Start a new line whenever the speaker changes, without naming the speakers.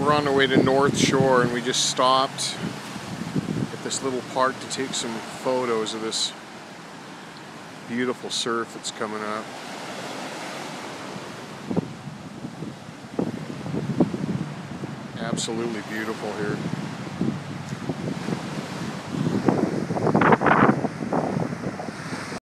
We're on our way to North Shore and we just stopped at this little park to take some photos of this beautiful surf that's coming up. Absolutely beautiful here.